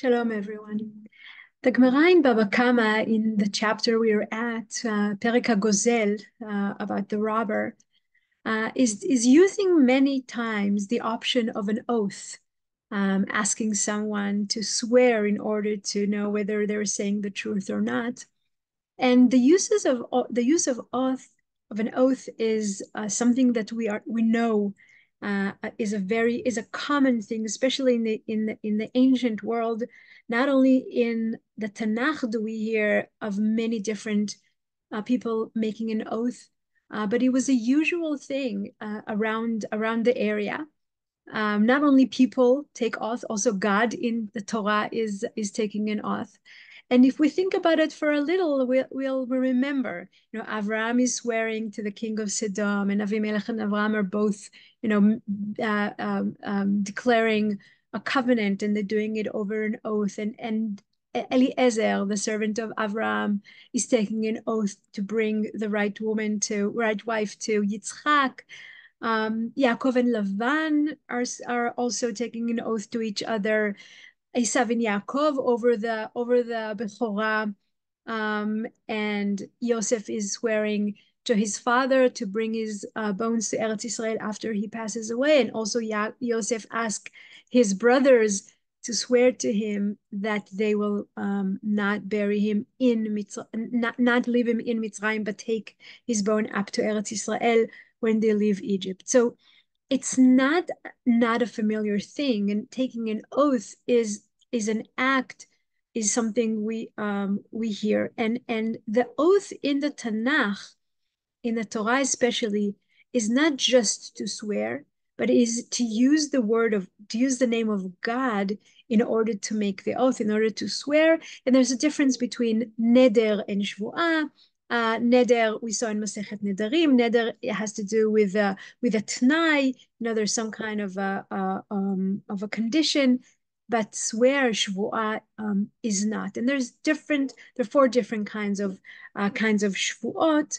Shalom, everyone. The Gemara in Baba Kama, in the chapter we are at, uh, Perek HaGozel, uh, about the robber, uh, is, is using many times the option of an oath, um, asking someone to swear in order to know whether they're saying the truth or not. And the uses of the use of oath of an oath is uh, something that we are we know uh, is a very is a common thing, especially in the in the in the ancient world. Not only in the Tanakh do we hear of many different uh, people making an oath, uh, but it was a usual thing uh, around around the area. Um, not only people take oath, also God in the Torah is is taking an oath. And if we think about it for a little, we'll, we'll remember, you know, Avram is swearing to the king of Sodom, and Avimelech and Avram are both, you know, uh, um, um, declaring a covenant, and they're doing it over an oath. And and Eliezer, the servant of Avram, is taking an oath to bring the right woman to right wife to Yitzchak. Um, Yaakov and Lavan are, are also taking an oath to each other. Esav and Yaakov over the over the Bechorah, um, and Yosef is swearing to his father to bring his uh, bones to Eretz Israel after he passes away, and also ya- Yosef asked his brothers to swear to him that they will um, not bury him in Mitzrayim, not, not leave him in Mitzrayim, but take his bone up to Eretz Israel when they leave Egypt. So it's not not a familiar thing, and taking an oath is is an act is something we um, we hear and and the oath in the Tanakh in the Torah especially is not just to swear but is to use the word of to use the name of God in order to make the oath in order to swear and there's a difference between neder and shvuah uh, neder we saw in Masechet Nedarim. Neder has to do with uh, with a tnai. You know, there's some kind of a, a um, of a condition but swear shvuah um, is not. And there's different, there are four different kinds of uh, kinds of shvuot,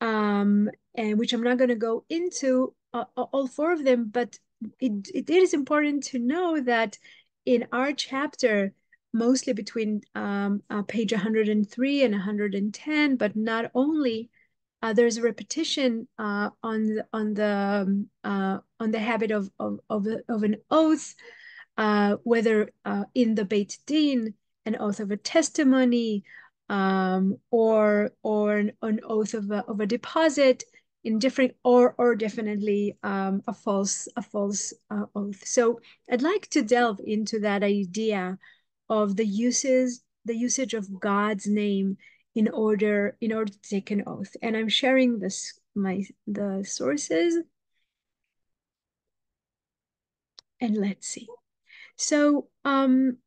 um, and which I'm not going to go into uh, all four of them, but it, it is important to know that in our chapter, mostly between um, uh, page 103 and 110, but not only, uh, there's a repetition uh, on the, on the um, uh, on the habit of of of, of an oath uh, whether uh, in the Beit Din, an oath of a testimony, um, or or an, an, oath of a, of a deposit in different or or definitely um, a false a false uh, oath. So I'd like to delve into that idea of the uses the usage of God's name in order in order to take an oath. And I'm sharing this my the sources. And let's see. So um,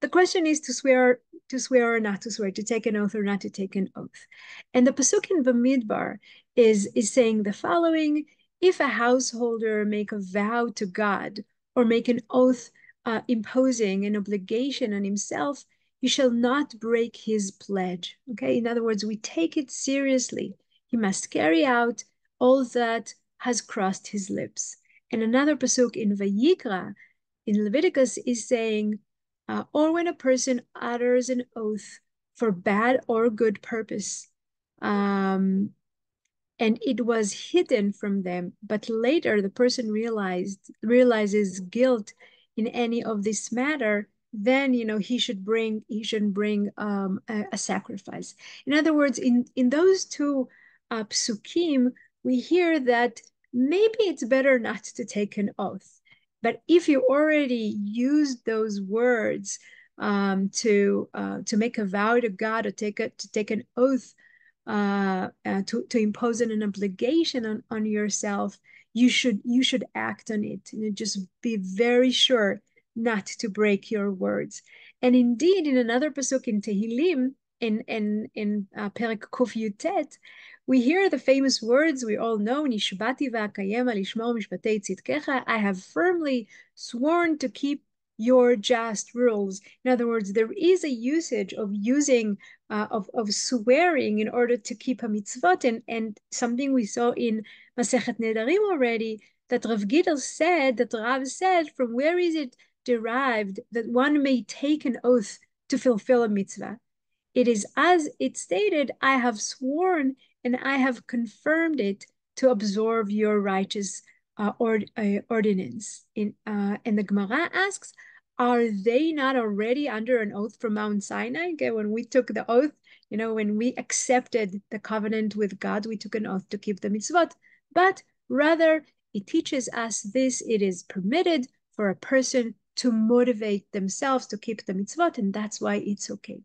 the question is to swear to swear or not to swear, to take an oath or not to take an oath. And the pasuk in Bamidbar is is saying the following: If a householder make a vow to God or make an oath uh, imposing an obligation on himself, he shall not break his pledge. Okay, in other words, we take it seriously. He must carry out all that has crossed his lips. And another pasuk in Vayikra in Leviticus is saying, uh, or when a person utters an oath for bad or good purpose, um, and it was hidden from them, but later the person realized realizes guilt in any of this matter, then you know he should bring he should bring um, a, a, sacrifice. In other words, in in those two uh, psukim, we hear that maybe it's better not to take an oath but if you already used those words um, to uh, to make a vow to God or take a, to take an oath uh, uh, to to impose an, obligation on, on yourself, you should you should act on it and just be very sure not to break your words. And indeed, in another pasuk in Tehillim, in in in uh, Perek Kuf Yud Tet, we hear the famous words we all know, Nishbati v'akayem lishmor mishpatei tzidkecha, I have firmly sworn to keep your just rules. In other words, there is a usage of using, uh, of, of swearing in order to keep a mitzvot, and, and something we saw in Masechet Nedarim already, that Rav Gidel said, that Rav said, from where is it derived that one may take an oath to fulfill a mitzvah. It is as it stated, I have sworn and I have confirmed it to observe your righteous uh, ord uh, ordinance. In, uh, and the Gemara asks, are they not already under an oath from Mount Sinai? Okay, when we took the oath, you know, when we accepted the covenant with God, we took an oath to keep the mitzvot. But rather, it teaches us this, it is permitted for a person to motivate themselves to keep the mitzvot, and that's why it's okay.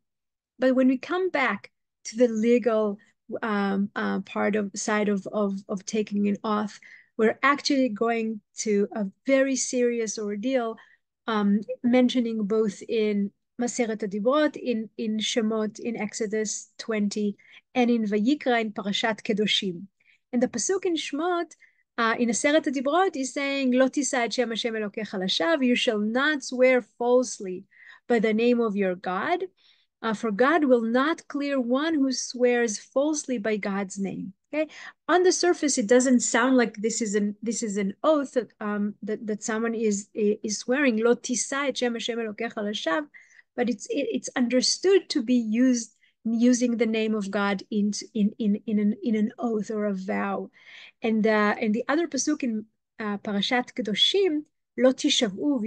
But when we come back to the legal um, uh, part of side of, of, of taking an oath, we're actually going to a very serious ordeal, um, mentioning both in Aseret Dibrot, in, in Shemot, in Exodus 20, and in Vayikra, in Parashat Kedoshim. And the Pasuk in Shemot uh, in Aseret Dibrot is saying, Lo tisa et Shem Hashem Elokecha you shall not swear falsely by the name of your God, uh, for God will not clear one who swears falsely by God's name. Okay, on the surface, it doesn't sound like this is an this is an oath that um, that, that someone is is swearing but it's it, it's understood to be used using the name of God in in in in an in an oath or a vow, and uh, and the other pasuk in uh, Parashat Kedoshim, Lo tishavu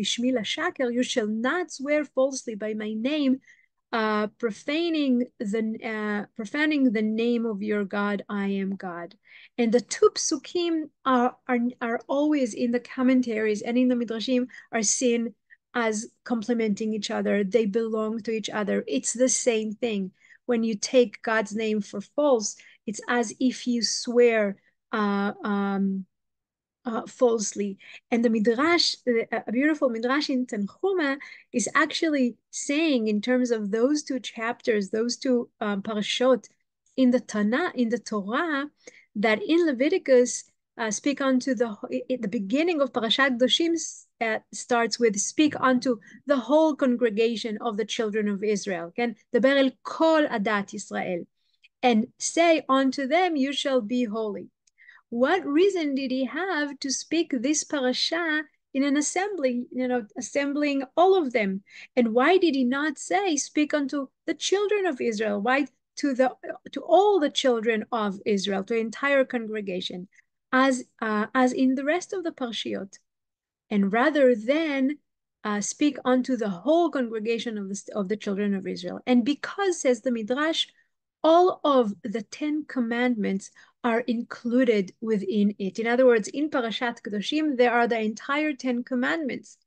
you shall not swear falsely by my name, uh, profaning the uh, profaning the name of your God. I am God. And the two psukim are are are always in the commentaries and in the midrashim are seen as complementing each other. They belong to each other. It's the same thing when you take God's name for false, it's as if you swear uh, um, uh, falsely. And the Midrash, a beautiful Midrash in Tanchuma, is actually saying, in terms of those two chapters, those two um, parashot in the Tanakh, in the Torah, that in Leviticus, uh, speak unto the the beginning of Parashat Kedoshim uh, starts with speak unto the whole congregation of the children of Israel. Can the berel kol adat Israel, and say unto them, you shall be holy. What reason did he have to speak this parasha in an assembly, you know, assembling all of them? And why did he not say, speak unto the children of Israel? Why to the to all the children of Israel, to the entire congregation? as, uh, as in the rest of the Parshiot. And rather than uh, speak unto the whole congregation of the, of the children of Israel. And because, says the Midrash, all of the Ten Commandments are included within it. In other words, in Parashat Kedoshim, there are the entire Ten Commandments.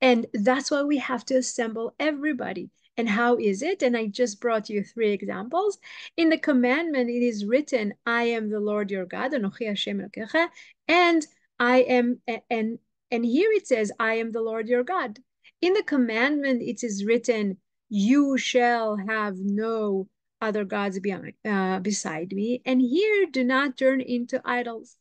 And that's why we have to assemble everybody. And how is it? And I just brought you three examples. In the commandment, it is written, I am the Lord your God, and I am, and, and here it says, I am the Lord your God. In the commandment, it is written, you shall have no other gods beyond, uh, beside me. And here, do not turn into idols.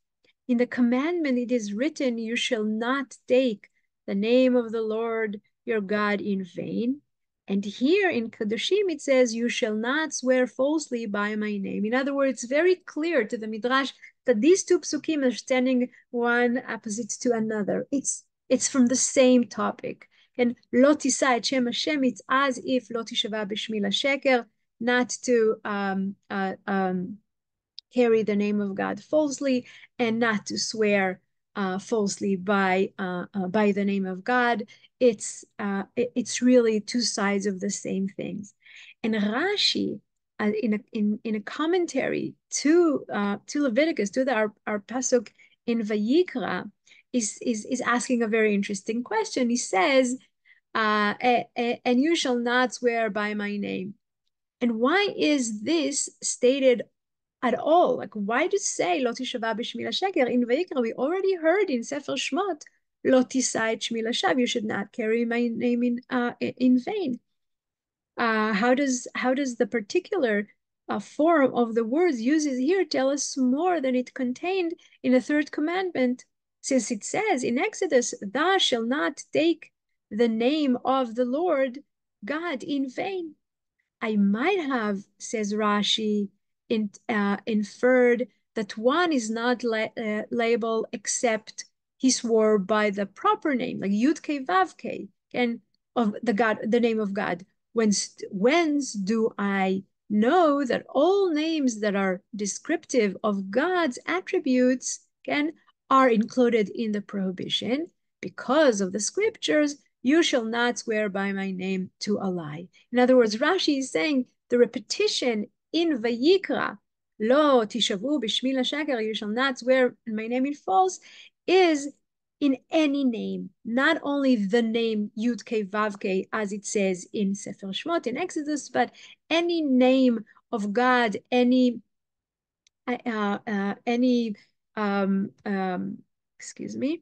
In the commandment, it is written, you shall not take the name of the Lord your God in vain. And here in Kedoshim, it says, You shall not swear falsely by my name. In other words, it's very clear to the Midrash that these two psukim are standing one opposite to another. It's it's from the same topic. And lo tisa et shem Hashem, it's as if lo tishava b'shmi not to um, uh, um, carry the name of God falsely and not to swear uh, falsely by uh, uh, by the name of God. It's uh, it's really two sides of the same things. And Rashi, uh, in a in in a commentary to uh, to Leviticus, to the, our our pasuk in Vayikra, is is is asking a very interesting question. He says, "And you shall not swear by my name." And why is this stated at all. Like, why to say lo tishava b'shmil sheker in Vayikra? We already heard in Sefer Shmot lo tisai shmil shav. You should not carry my name in uh, in vain. Uh, how does how does the particular uh, form of the words used here tell us more than it contained in the third commandment? Since it says in Exodus, "Thou shalt not take the name of the Lord God in vain." I might have, says Rashi, in, uh, inferred that one is not la uh, labeled except he swore by the proper name, like Yud K Vav K. and of the God, the name of God. Whence, whence do I know that all names that are descriptive of God's attributes can are included in the prohibition because of the scriptures you shall not swear by my name to a lie. In other words, Rashi is saying the repetition in Vayikra, lo tishavu b'shmi l'sheker, you shall not swear my name in false, is in any name, not only the name Yud Ke Vav Ke, as it says in Sefer Shmot in Exodus, but any name of God, any uh, uh, any um, um, excuse me,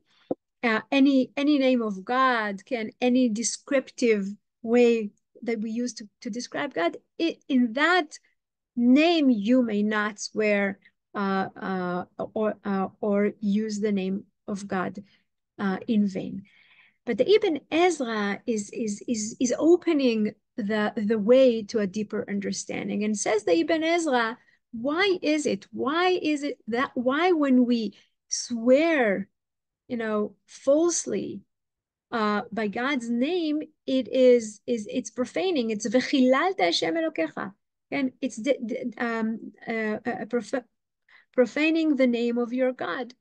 uh, any any name of God can any descriptive way that we use to, to describe God, it, in that name you may not swear uh, uh, or uh, or use the name of God uh, in vain. But the Ibn Ezra is is is is opening the the way to a deeper understanding and says the Ibn Ezra, why is it? Why is it that why when we swear you know, falsely uh, by God's name, it is is it's profaning. It's Hashem Elokecha, and it's um, uh, uh, profaning the name of your God.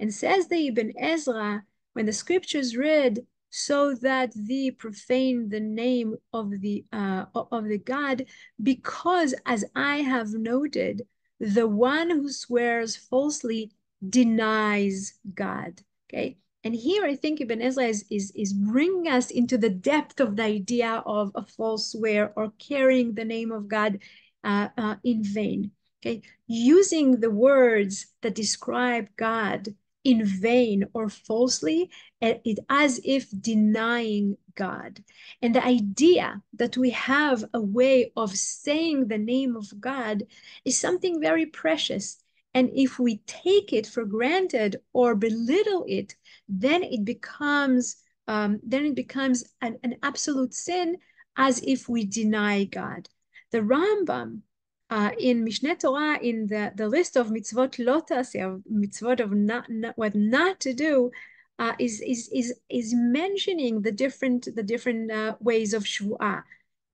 And says the Ibn Ezra, when the scriptures read, so that they profane the name of the uh, of the God, because as I have noted, the one who swears falsely denies God. Okay. And here I think Ibn Ezra is, is, is bringing us into the depth of the idea of a false swear or carrying the name of God uh, uh, in vain. Okay. Using the words that describe God in vain or falsely, it as if denying God. And the idea that we have a way of saying the name of God is something very precious and if we take it for granted or belittle it, then it becomes um, then it becomes an, an, absolute sin as if we deny God. The Rambam uh, in Mishneh Torah, in the, the list of mitzvot lotase, of mitzvot of not, not, what not to do, uh, is, is, is, is mentioning the different, the different uh, ways of shvu'ah.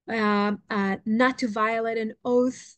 Uh, uh, not to violate an oath,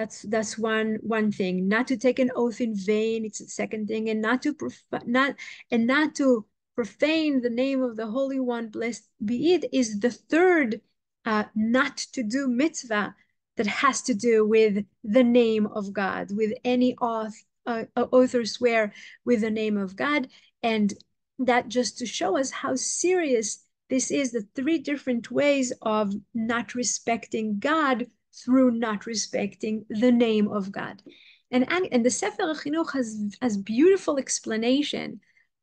that's that's one one thing. Not to take an oath in vain. It's the second thing, and not to prof- not and not to profane the name of the Holy One, blessed be it, is the third uh, not to do mitzvah that has to do with the name of God, with any oath, uh, oath or swear with the name of God, and that just to show us how serious this is. The three different ways of not respecting God through not respecting the name of God. And, and the Sefer Chinuch has, has beautiful explanation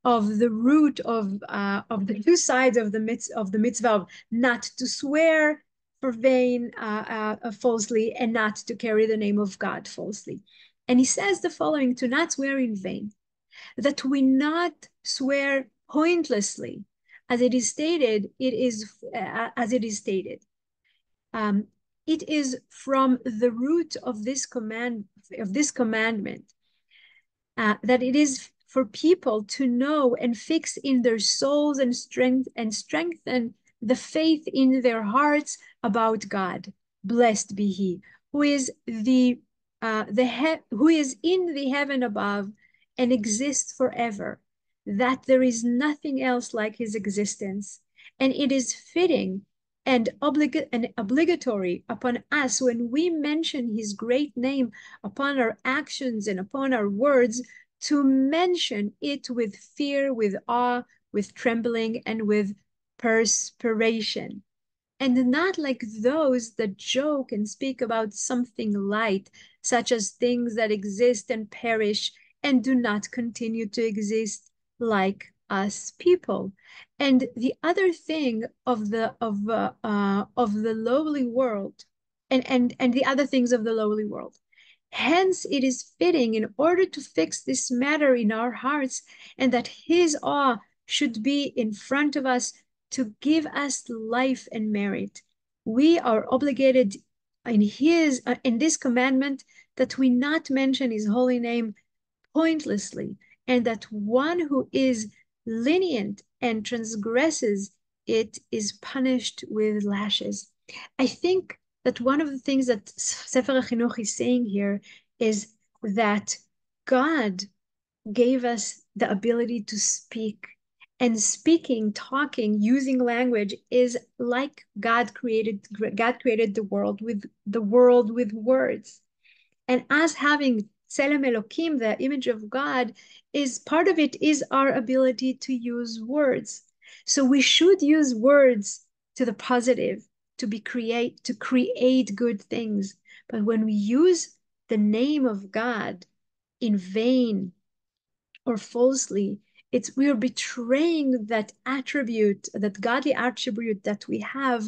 of the root of uh, of the two sides of the mitzvah, of the mitzvah of not to swear for vain uh, uh, falsely and not to carry the name of God falsely. And he says the following: to not swear in vain, that we not swear pointlessly, as it is stated. It is uh, as it is stated. Um, it is from the root of this command of this commandment uh, that it is for people to know and fix in their souls and strength and strengthen the faith in their hearts about God. Blessed be He who is the uh, the he- who is in the heaven above and exists forever. That there is nothing else like His existence, and it is fitting and, oblig- and obligatory upon us when we mention his great name upon our actions and upon our words to mention it with fear, with awe, with trembling, and with perspiration. And not like those that joke and speak about something light, such as things that exist and perish and do not continue to exist, like us people. And the other thing of the of uh, uh, of the lowly world, and and and the other things of the lowly world. Hence, it is fitting in order to fix this matter in our hearts, and that His awe should be in front of us to give us life and merit. We are obligated in His uh, in this commandment that we not mention His holy name pointlessly, and that one who is lenient and transgresses it is punished with lashes. I think that one of the things that Sefer HaChinuch is saying here is that God gave us the ability to speak. And speaking, talking, using language is like God created God created the world with the world with words. And us having Tselem Elokim, the image of God, is part of it is our ability to use words. So we should use words to the positive, to be create, to create good things. But when we use the name of God in vain, or falsely, it's we are betraying that attribute, that godly attribute that we have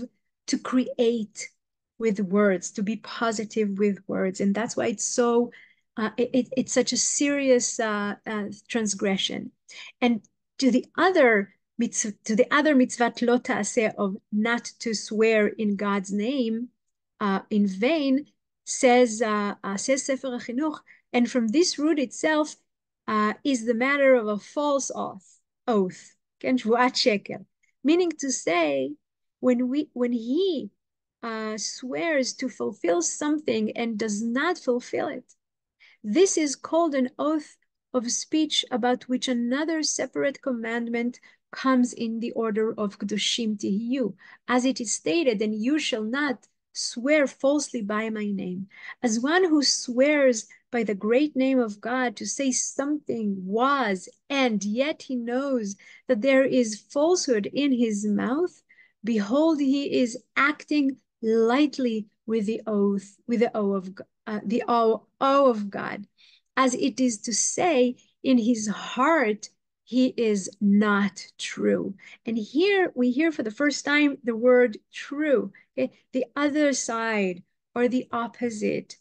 to create with words, to be positive with words. And that's why it's so, uh, it, it's such a serious uh, uh, transgression. And to the other mitzvah, to the other mitzvah lo of not to swear in God's name uh, in vain, says uh, uh, says Sefer HaChinuch, and from this root itself, is the matter of a false oath, oath, meaning to say, when we when he swears to fulfill something and does not fulfill it, this is called an oath of speech about which another separate commandment comes in the order of Kedoshim Tihiyu, as it is stated, and you shall not swear falsely by my name. As one who swears by the great name of God to say something was, and yet he knows that there is falsehood in his mouth, behold, he is acting lightly with the oath, with the O of uh, the o, o of God, as it is to say in his heart he is not true. And here we hear for the first time the word true, okay? the other side or the opposite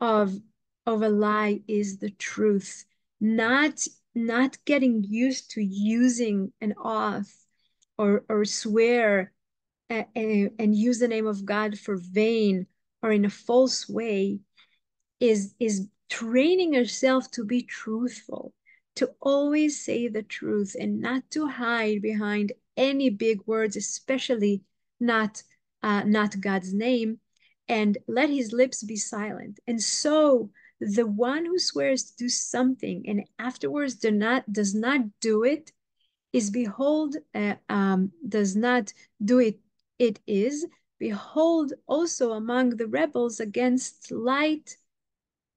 of of a lie is the truth, not not getting used to using an oath or or swear and, use the name of God for vain or in a false way is is training yourself to be truthful to always say the truth and not to hide behind any big words especially not uh, not God's name and let his lips be silent. And so the one who swears to do something and afterwards do not does not do it is behold uh, um, does not do it it is. Behold also among the rebels against light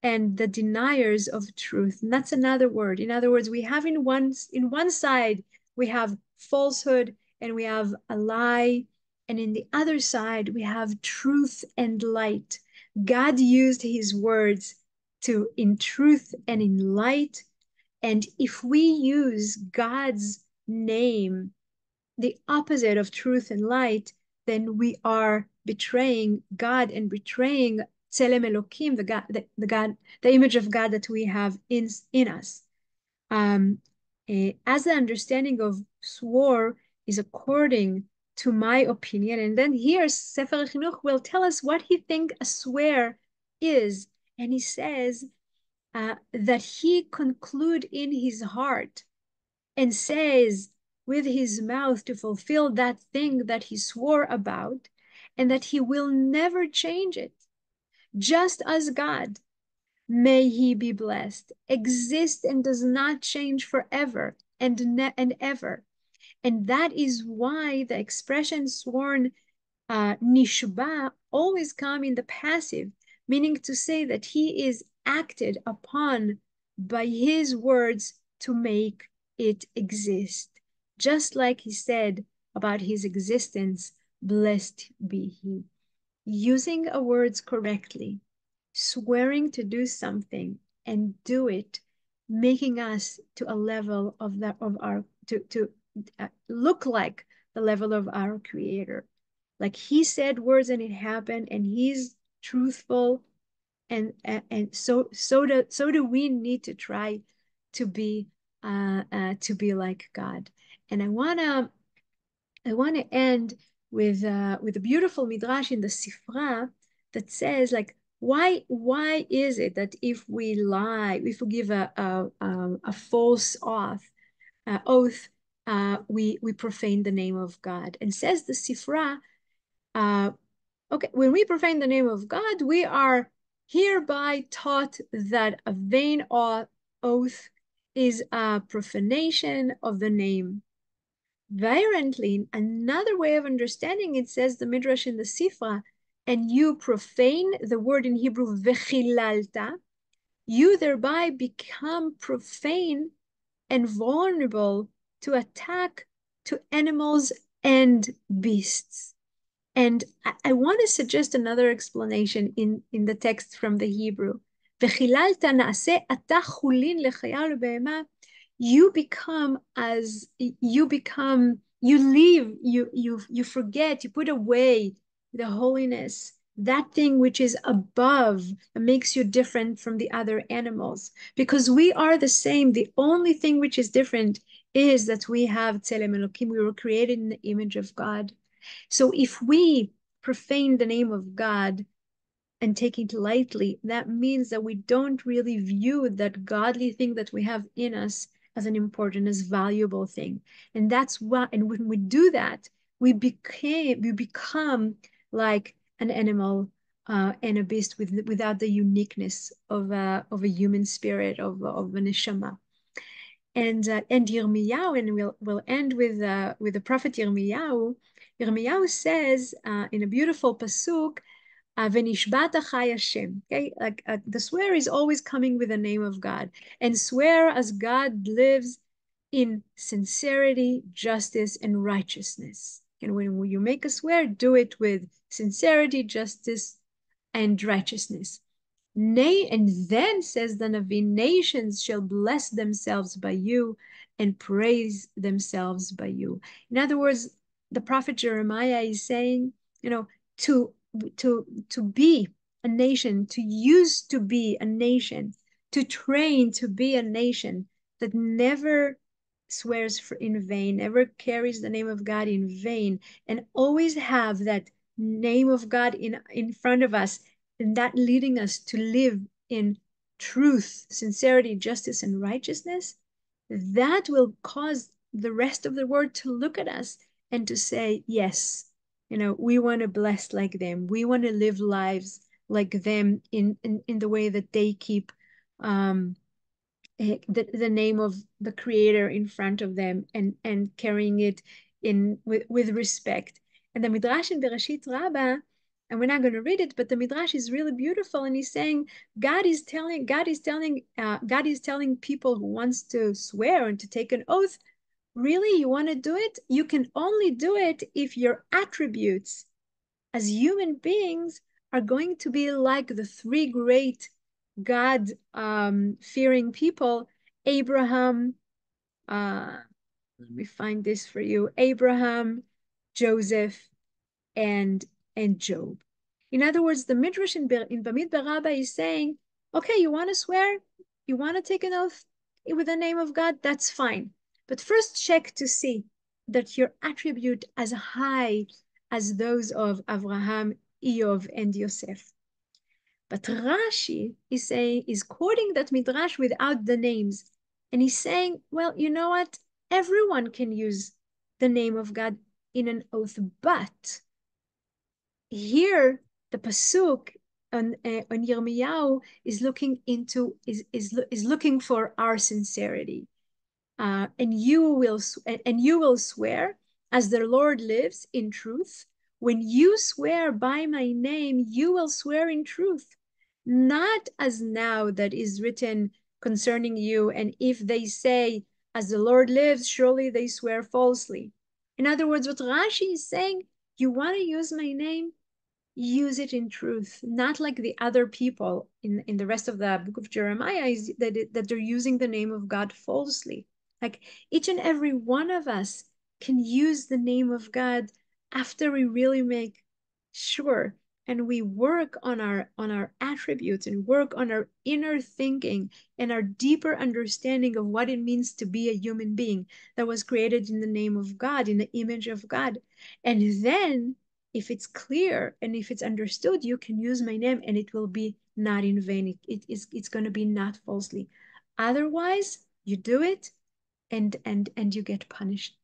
and the deniers of truth. And that's another word. In other words we have in one in one side we have falsehood and we have a lie. And in the other side we have truth and light. God used his words to in truth and in light. And if we use God's name, the opposite of truth and light, then we are betraying God and betraying Tselem Elokim, the God, the, the God, the image of God that we have in in us. Um, uh, as the understanding of swore is according to my opinion, and then here Sefer Chinuch will tell us what he think a swear is and he says uh, that he conclude in his heart and says with his mouth to fulfill that thing that he swore about and that he will never change it just as god may he be blessed exists and does not change forever and, ne- and ever and that is why the expression sworn uh, nishba always come in the passive meaning to say that he is acted upon by his words to make it exist. Just like he said about his existence, blessed be he. Using our words correctly, swearing to do something and do it, making us to a level of that of our to to uh, look like the level of our creator. Like he said words and it happened, and he's truthful and and so so do so do we need to try to be uh, uh, to be like God. And I wanna I wanna end with uh, with a beautiful midrash in the Sifra that says like why why is it that if we lie if we give a a, a, a false oath uh, oath uh, we we profane the name of God. And says the Sifra, uh, okay, when we profane the name of God, we are hereby taught that a vain oath is a profanation of the name. Violently, another way of understanding it says the Midrash in the Sifra, and you profane the word in Hebrew vechilalta, you thereby become profane and vulnerable to attack to animals and beasts. And I, I want to suggest another explanation in, in the text from the Hebrew. You become as you become, you leave, you you you forget, you put away the holiness that thing which is above makes you different from the other animals. Because we are the same. The only thing which is different is that we have tzelem elokim. We were created in the image of god. So if we profane the name of god and take it lightly that means that we don't really view that godly thing that we have in us as an important as valuable thing and that's why and when we do that we became we become like an animal uh, and a beast with, without the uniqueness of a, of a human spirit, of, of a neshama. And, uh, and Yirmiyahu, and we'll, we'll end with, uh, with the prophet Yirmiyahu. Yirmiyahu says uh, in a beautiful pasuk, Okay, like uh, the swear is always coming with the name of God, and swear as God lives in sincerity, justice, and righteousness. And when you make a swear, do it with sincerity, justice, and righteousness. Nay, and then says the Navi, nations shall bless themselves by you and praise themselves by you. In other words, the prophet Jeremiah is saying, you know, to to to be a nation, to use to be a nation, to train to be a nation that never swears for in vain, never carries the name of God in vain, and always have that name of God in, in front of us, and that leading us to live in truth, sincerity, justice, and righteousness, that will cause the rest of the world to look at us and to say, yes, you know, we want to bless like them. We want to live lives like them in, in, in the way that they keep um, Eh, the, the name of the creator in front of them and and carrying it in with, with respect and the midrash in bereshit rabbah and we're not going to read it but the midrash is really beautiful and he's saying god is telling god is telling uh, god is telling people who wants to swear and to take an oath really you want to do it you can only do it if your attributes as human beings are going to be like the three great God um, fearing people, Abraham, uh, let me find this for you, Abraham, Joseph, and, and Job. In other words, the Midrash in, in Bamidbar Rabbah is saying, okay, you want to swear? You want to take an oath with the name of God? That's fine. But first check to see that your attribute as high as those of Abraham, Iyov, and Yosef. But Rashi is saying is quoting that midrash without the names, and he's saying, well, you know what? Everyone can use the name of God in an oath, but here the pasuk on, uh, on Yirmiyahu is looking into is is is looking for our sincerity, uh, and you will and you will swear as the Lord lives in truth. When you swear by my name, you will swear in truth not as now that is written concerning you. And if they say, as the Lord lives, surely they swear falsely. In other words, what Rashi is saying, you want to use my name, use it in truth, not like the other people in, in the rest of the book of Jeremiah is that, that they're using the name of God falsely. Like each and every one of us can use the name of God after we really make sure and we work on our on our attributes and work on our inner thinking and our deeper understanding of what it means to be a human being that was created in the name of God in the image of God. And then if it's clear and if it's understood you can use my name and it will be not in vain. It, it is it's going to be not falsely. Otherwise you do it and and and you get punished.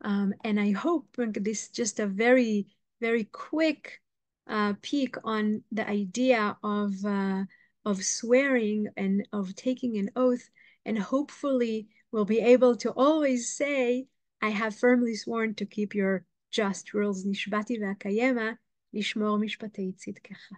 Um, and i hope this is just a very very quick uh, peek on the idea of uh, of swearing and of taking an oath. And hopefully we'll be able to always say i have firmly sworn to keep your just rules. Nishbati v'akayema. Lishmor mishpatei tzidkecha.